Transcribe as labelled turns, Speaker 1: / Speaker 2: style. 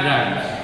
Speaker 1: Right.